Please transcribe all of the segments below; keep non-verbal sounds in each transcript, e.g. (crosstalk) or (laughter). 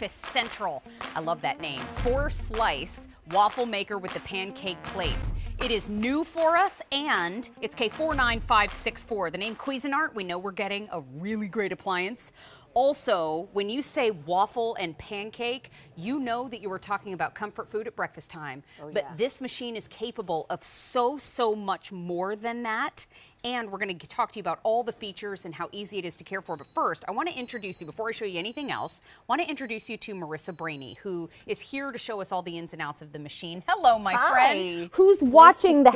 Breakfast Central. I love that name. Four slice waffle maker with the pancake plates. It is new for us and it's K49564. The name Cuisinart, we know we're getting a really great appliance. Also, when you say waffle and pancake, you know that you are talking about comfort food at breakfast time. Oh, but yeah. this machine is capable of so, so much more than that. And we're going to talk to you about all the features and how easy it is to care for. But first, I want to introduce you, before I show you anything else, I want to introduce you to Marissa Brahney, who is here to show us all the ins and outs of the machine. Hello, my Hi. friend. Who's watching the.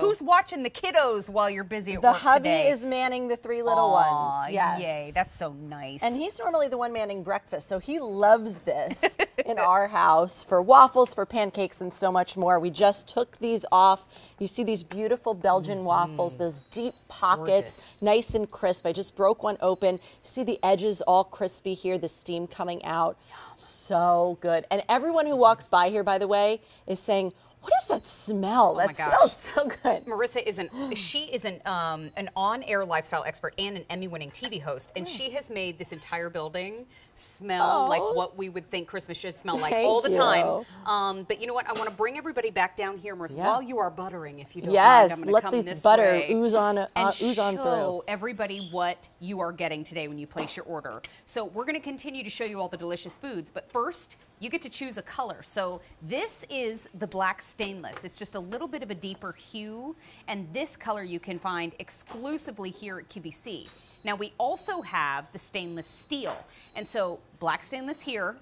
Who's watching the kiddos while you're busy at The work hubby today? is manning the three little Aw, ones. Yes. Yay, that's so nice. And he's normally the one manning breakfast, so he loves this (laughs) in our house for waffles, for pancakes, and so much more. We just took these off. You see these beautiful Belgian mm-hmm. waffles, those deep pockets, Gorgeous. nice and crisp. I just broke one open. See the edges all crispy here, the steam coming out. So good. And everyone who walks by here, by the way, is saying, what is that smell? my that smells (laughs) so good. Marissa is an she is an um, an on-air lifestyle expert and an Emmy-winning TV host, and she has made this entire building smell Oh. like what we would think Christmas should smell like Thank all the you. time. Um, but you know what? I want to bring everybody back down here, Marissa, Yeah. while you are buttering. If you don't Yes, mind, I'm let come these this butter way ooze on- uh, and ooze on through. everybody what you are getting today when you place your order. So we're going to continue to show you all the delicious foods, but first you get to choose a color. So this is the black stainless. It's just a little bit of a deeper hue, and this color you can find exclusively here at QVC. Now we also have the stainless steel, and so black stainless here,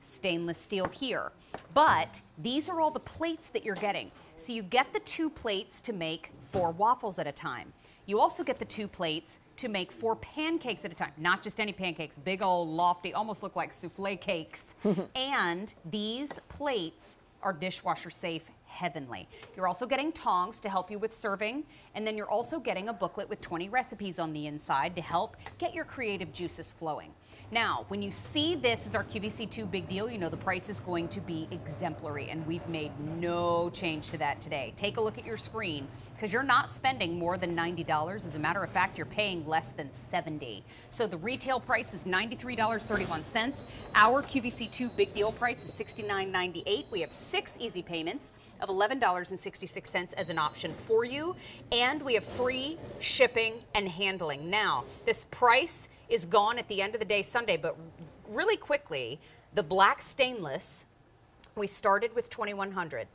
stainless steel here. But these are all the plates that you're getting. So you get the two plates to make four waffles at a time. You also get the two plates to make four pancakes at a time. Not just any pancakes, big old lofty, almost look like souffle cakes. (laughs) and these plates are dishwasher safe heavenly. You're also getting tongs to help you with serving, and then you're also getting a booklet with 20 recipes on the inside to help get your creative juices flowing. Now, when you see this as our QVC2 big deal, you know the price is going to be exemplary, and we've made no change to that today. Take a look at your screen because you're not spending more than $90. As a matter of fact, you're paying less than 70. So the retail price is $93.31. Our QVC2 big deal price is $69.98. We have six easy payments of $11.66 as an option for you, and we have free shipping and handling. Now, this price is gone at the end of the day Sunday, but really quickly, the black stainless, we started with 2100.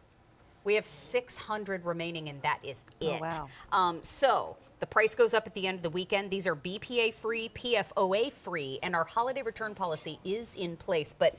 We have 600 remaining, and that is it. wow. Um, so the price goes up at the end of the weekend. These are BPA free, PFOA free, and our holiday return policy is in place. But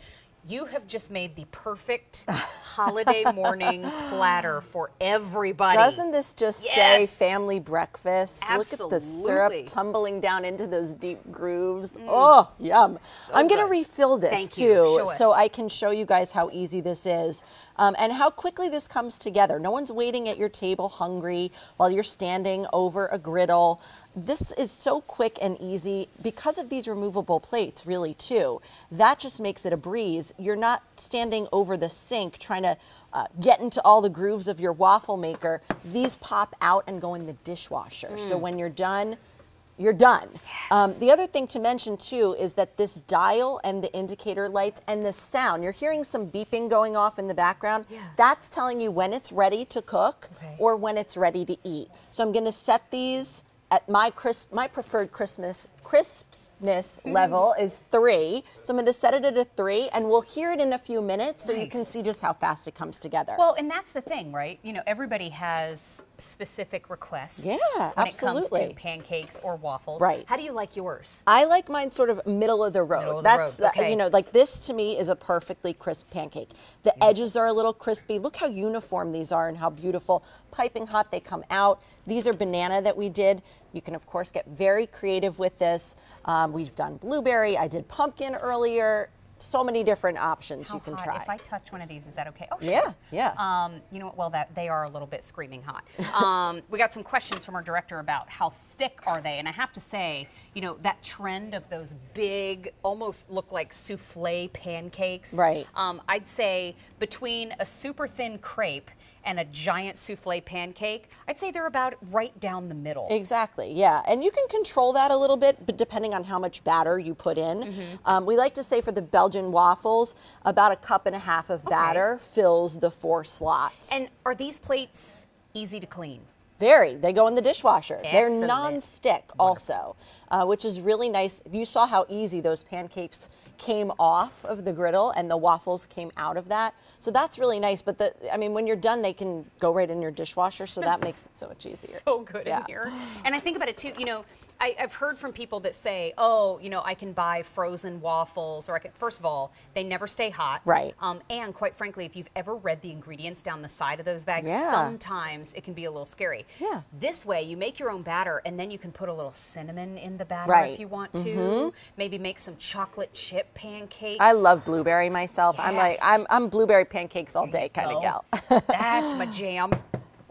you have just made the perfect holiday (laughs) morning platter for everybody. Doesn't this just say family breakfast? Absolutely. Look at the syrup Mm. tumbling down into those deep grooves. Oh, yum. I'm going to refill this Thank too. So. I can show you guys how easy this is um, and how quickly this comes together. No one's waiting at your table hungry while you're standing over a griddle. This is so quick and easy because of these removable plates, really, too. That just makes it a breeze. You're not standing over the sink trying to uh, get into all the grooves of your waffle maker. These pop out and go in the dishwasher. Mm. So when you're done, you're done. Um, the other thing to mention too is that this dial and the indicator lights and the sound, you're hearing some beeping going off in the background. That's telling you when it's ready to cook Okay. or when it's ready to eat. So I'm going to set these at my crisp, my preferred Christmas crispness mm-hmm. level is three. So I'm going to set it at a three, and we'll hear it in a few minutes, so you can Nice. see just how fast it comes together. Well, and that's the thing, right? You know, everybody has specific requests. Yeah, when it comes absolutely. to pancakes or waffles. Right. How do you like yours? I like mine sort of middle of the road. Middle of the That's road, okay. you know, like this to me is a perfectly crisp pancake. The edges are a little crispy. Look how uniform these are and how beautiful, piping hot they come out. These are banana that we did. You can of course get very creative with this. Um, we've done blueberry. I did pumpkin earlier. So many different options How you can hot? try. If I touch one of these, is that okay? Oh, sure. Yeah, yeah. Um, you know what? Well, that they are a little bit screaming hot. Um, (laughs) we got some questions from our director about how thick are they, and I have to say, you know, that trend of those big, almost look like souffle pancakes. Right. Um, I'd say between a super thin crepe and a giant souffle pancake, I'd say they're about right down the middle. Exactly, yeah. And you can control that a little bit, but depending on how much batter you put in. Mm-hmm. Um, we like to say for the Belgian Belgian waffles, about a cup and a half of batter fills the four slots. And are these plates easy to clean? Very. They go in the dishwasher. They're Excellent. non-stick also, uh, which is really nice. You saw how easy those pancakes came off of the griddle and the waffles came out of that. So that's really nice. But the, I mean, when you're done, they can go right in your dishwasher. So that (laughs) makes it so much easier. so good Yeah. in here. And I think about it too, you know, I, I've heard from people that say, oh, you know, I can buy frozen waffles, or I can, first of all, they never stay hot. Right. Um, and quite frankly, if you've ever read the ingredients down the side of those bags, Yeah. sometimes it can be a little scary. Yeah. This way, you make your own batter, and then you can put a little cinnamon in the batter Right. Mm-hmm. if you want to. Maybe make some chocolate chip pancakes. I love blueberry myself. I'm like, I'm, I'm blueberry pancakes all day kind of Go. gal. (laughs) That's my jam.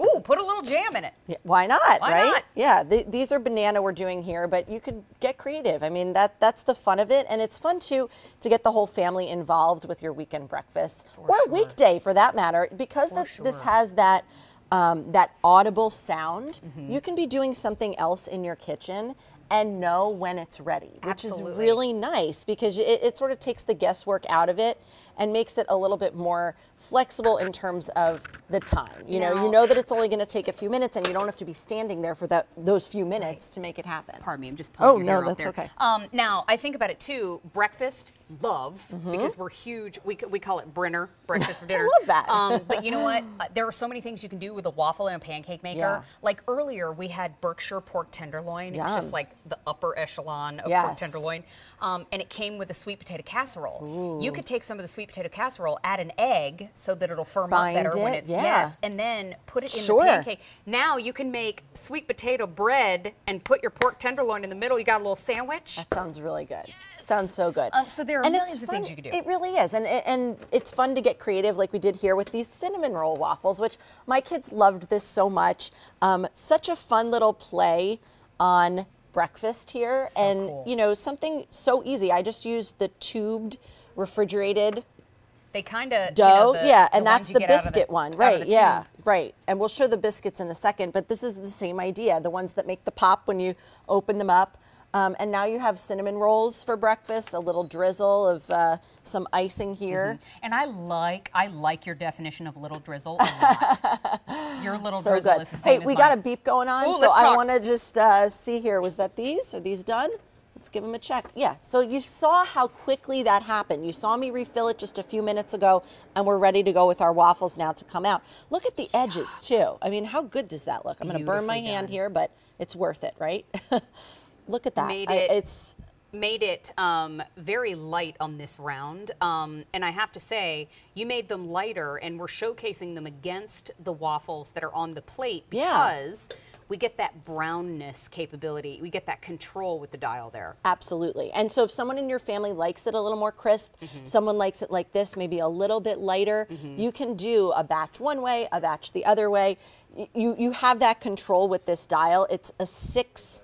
Ooh, put a little jam in it. Yeah, Why not? Why right? not? Yeah, th- these are banana we're doing here, but you could get creative. I mean, that that's the fun of it, and it's fun too to get the whole family involved with your weekend breakfast or sure. weekday for that matter, because For that this has that um, that audible sound. Mm-hmm. You can be doing something else in your kitchen and know when it's ready, which is really nice because it, it sort of takes the guesswork out of it and makes it a little bit more flexible in terms of the time. You know, you know that it's only going to take a few minutes, and you don't have to be standing there for that those few minutes to make it happen. Pardon me, I'm just pulling Oh, your no, that's there. okay. Um, now I think about it too. Breakfast, love Mm-hmm. because we're huge. We, c- we call it Brinner breakfast for (laughs) dinner. I love that. Um, but you know what? (laughs) Uh, there are so many things you can do with a waffle and a pancake maker. Yeah. Like earlier, we had Berkshire pork tenderloin. It was just like the upper echelon of pork Yes. tenderloin, um, and it came with a sweet potato casserole. You could take some of the sweet potato casserole, add an egg so that it'll firm Bind up better when it's yeah. yes, and then put it in Sure. the pancake. Now you can make sweet potato bread and put your pork tenderloin in the middle. You got a little sandwich. That sounds really good. Sounds so good. Um, so there are And millions of things you could do. It really is, and and it's fun to get creative, like we did here with these cinnamon roll waffles, which my kids loved this so much. Um, such a fun little play on breakfast here, So and cool. you know something so easy. I just used the tubed, refrigerated They kind of dough, yeah, and that's ones you the out of biscuit the- one, right? Yeah, right. And we'll show the biscuits in a second, but this is the same idea. The ones that make the pop when you open them up. Um, and now you have cinnamon rolls for breakfast, a little drizzle of uh, some icing here. And I like I like your definition of little drizzle a lot. (laughs) your little So drizzle good. is the Hey, same as we mine. got a beep going on, Ooh, so I want to just uh, see here. Was that these? Are these done? Let's give them a check. Yeah. So you saw how quickly that happened. You saw me refill it just a few minutes ago, and we're ready to go with our waffles now to come out. Look at the edges too. I mean, how good does that look? I'm going to burn my hand done. here, but it's worth it, right? (laughs) Look at that. Made I- it- it's made it um, very light on this round. Um, and I have to say, you made them lighter, and we're showcasing them against the waffles that are on the plate Yeah. Because we get that brownness capability. We get that control with the dial there. Absolutely. And so if someone in your family likes it a little more crisp, Mm-hmm. someone likes it like this, maybe a little bit lighter, you can do a batch one way, a batch the other way. You you have that control with this dial. It's a six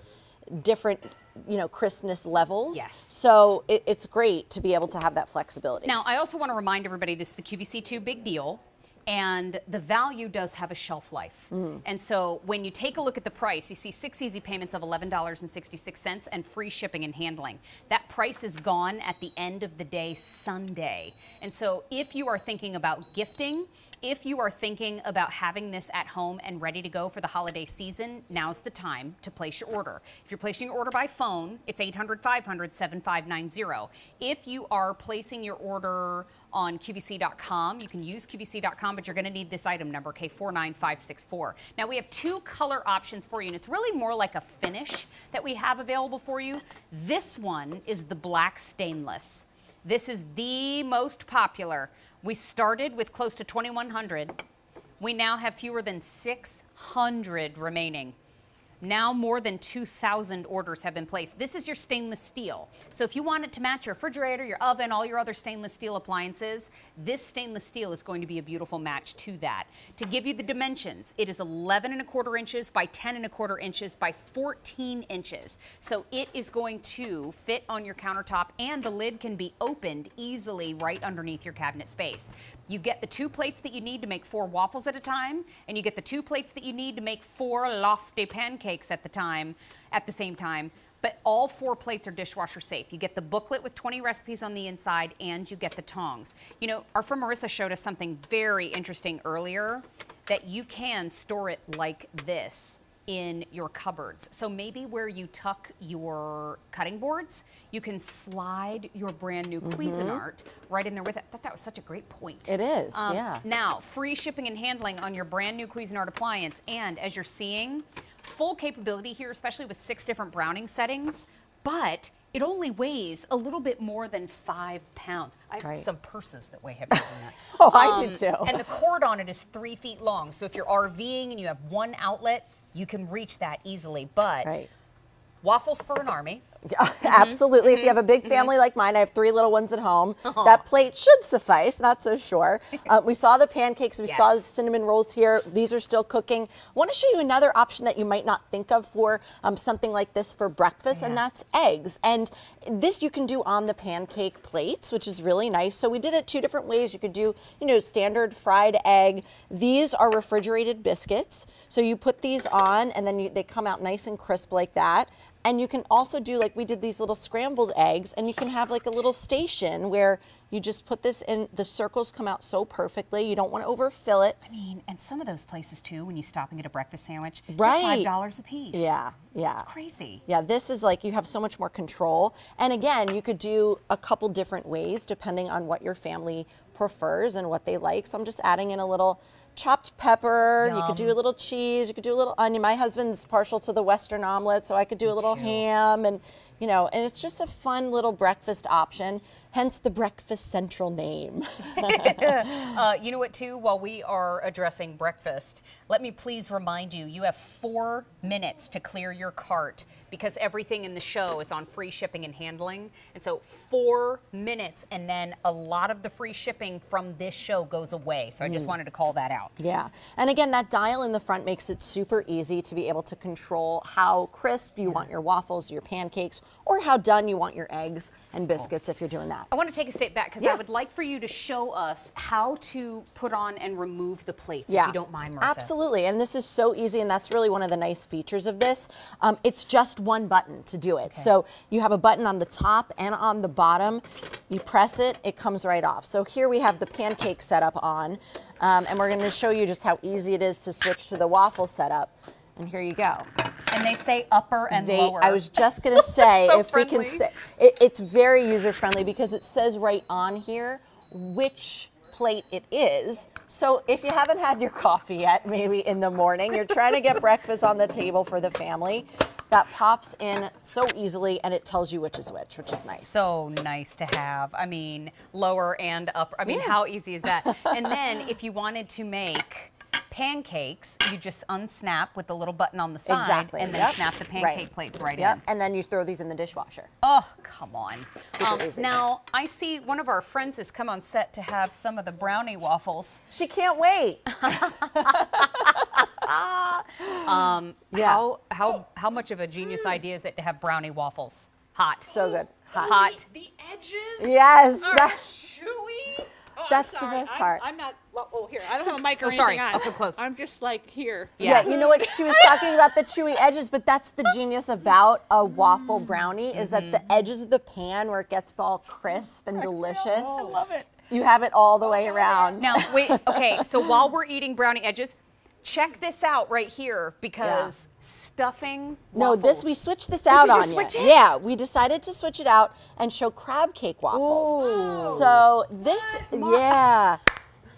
different you know crispness levels. Yes. So it, it's great to be able to have that flexibility. Now, I also want to remind everybody this is the QVC2 big deal. And the value does have a shelf life. Mm-hmm. And so when you take a look at the price, you see six easy payments of $11.66 and free shipping and handling. That price is gone at the end of the day, Sunday. And so if you are thinking about gifting, if you are thinking about having this at home and ready to go for the holiday season, now's the time to place your order. If you're placing your order by phone, it's 800 500 7590. If you are placing your order on QVC.com, you can use QVC.com, but you're going to need this item number, K49564. Now, we have two color options for you, and it's really more like a finish that we have available for you. This one is the black stainless. This is the most popular. We started with close to 2,100. We now have fewer than 600 remaining. Now more than 2,000 orders have been placed. This is your stainless steel. So if you want it to match your refrigerator, your oven, all your other stainless steel appliances, this stainless steel is going to be a beautiful match to that. To give you the dimensions, it is 11 and a quarter inches by 10 and a quarter inches by 14 inches. So it is going to fit on your countertop and the lid can be opened easily right underneath your cabinet space. You get the two plates that you need to make four waffles at a time, and you get the two plates that you need to make four lofty pancakes at the time, at the same time. But all four plates are dishwasher safe. You get the booklet with 20 recipes on the inside and you get the tongs. You know, our friend Marissa showed us something very interesting earlier that you can store it like this in your cupboards. So maybe where you tuck your cutting boards, you can slide your brand new Cuisinart right in there with it. I thought that was such a great point. It is, Um, yeah. Now, free shipping and handling on your brand new Cuisinart appliance. And as you're seeing, full capability here, especially with six different browning settings, but it only weighs a little bit more than five pounds. I have Right. some purses that weigh heavier than that. (laughs) Oh, I do too. And the cord on it is three feet long. So if you're RVing and you have one outlet, you can reach that easily. But Right. waffles for an army. (laughs) Mm-hmm. Absolutely. If you have a big family like mine, I have three little ones at home. That plate should suffice, not so sure. (laughs) Uh, we saw the pancakes, we saw the cinnamon rolls here. These are still cooking. I want to show you another option that you might not think of for um, something like this for breakfast, and that's eggs. And this you can do on the pancake plates, which is really nice. So we did it two different ways. You could do, you know, standard fried egg. These are refrigerated biscuits. So you put these on, and then you, they come out nice and crisp like that. And you can also do like we did these little scrambled eggs, and you can have like a little station where you just put this in. The circles come out so perfectly. You don't want to overfill it. I mean, and some of those places too, when you stop and get a breakfast sandwich, Right. five dollars a piece. Yeah, yeah. It's crazy. Yeah, this is like you have so much more control. And again, you could do a couple different ways depending on what your family prefers and what they like. So I'm just adding in a little chopped pepper. You could do a little cheese. You could do a little onion. My husband's partial to the Western omelet, so I could do a little ham and you know, and it's just a fun little breakfast option. Hence the breakfast central name. (laughs) Uh, you know what, too? While we are addressing breakfast, let me please remind you you have four minutes to clear your cart because everything in the show is on free shipping and handling. And so, four minutes, and then a lot of the free shipping from this show goes away. So, I just wanted to call that out. Yeah. And again, that dial in the front makes it super easy to be able to control how crisp you want your waffles, your pancakes, or how done you want your eggs and biscuits if you're doing that. I want to take a step back because Yeah. I would like for you to show us how to put on and remove the plates, Yeah. if you don't mind, Marissa. Absolutely. And this is so easy, and that's really one of the nice features of this. Um, it's just one button to do it. Okay. So you have a button on the top and on the bottom. You press it, it comes right off. So here we have the pancake setup on, um, and we're going to show you just how easy it is to switch to the waffle setup. And here you go. And they say upper and They, lower. I was just going (laughs) to say, So if we can say, it, it's very user friendly because it says right on here which plate it is. So if you haven't had your coffee yet, maybe in the morning, you're trying to get (laughs) breakfast on the table for the family, that pops in so easily and it tells you which is which, which is nice. So nice to have. I mean, lower and upper. I mean, Yeah. how easy is that? (laughs) and then if you wanted to make pancakes, you just unsnap with the little button on the side exactly. and then Yep. snap the pancake Right. plates right Yep. in. And then you throw these in the dishwasher. Oh, come on. Super um, easy. Now, I see one of our friends has come on set to have some of the brownie waffles. She can't wait. (laughs) Um, yeah. How how how much of a genius mm. idea is it to have brownie waffles? Hot. So good. Hot. Hot. The edges Yes. are that- (laughs) chewy. Oh, That's the sorry. best I'm- part. I'm, not. well, Oh, here. I don't have a mic or Oh, anything sorry. on. I'll come close. I'm just like here. Yeah. Yeah. you know what? She was talking about the chewy edges, but that's the genius about a waffle mm. brownie is that the mm-hmm. edges of the pan where it gets all crisp and delicious. I love it. You have it all the oh, way around. Now, wait, okay, so (laughs) while we're eating brownie edges, check this out right here because stuffing No, waffles. this we switched this out did you on switch you. it? Yeah, we decided to switch it out and show crab cake waffles. So this, yeah.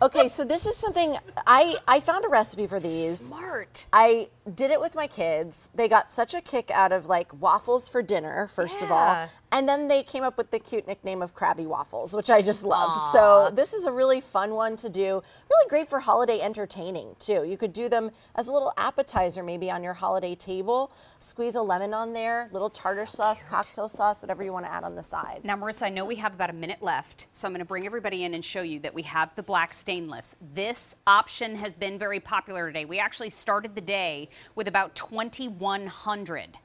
Okay, so this is something I I found a recipe for these. smart. I did it with my kids. They got such a kick out of like waffles for dinner, first of all. And then they came up with the cute nickname of Krabby Waffles, which I just love. So this is a really fun one to do. Really great for holiday entertaining too. You could do them as a little appetizer maybe on your holiday table. Squeeze a lemon on there, little tartar sauce, cocktail sauce, whatever you want to add on the side. Now, Marissa, I know we have about a minute left, so I'm going to bring everybody in and show you that we have the black stainless. This option has been very popular today. We actually started the day with about 2,100.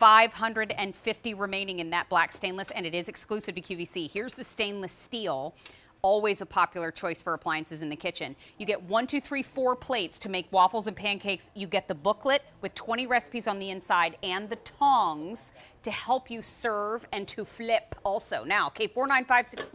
550 remaining in that black stainless, and it is exclusive to QVC. Here's the stainless steel. always a popular choice for appliances in the kitchen. You get one, two, three, four plates to make waffles and pancakes. You get the booklet with 20 recipes on the inside and the tongs to help you serve and to flip also. Now, K49564.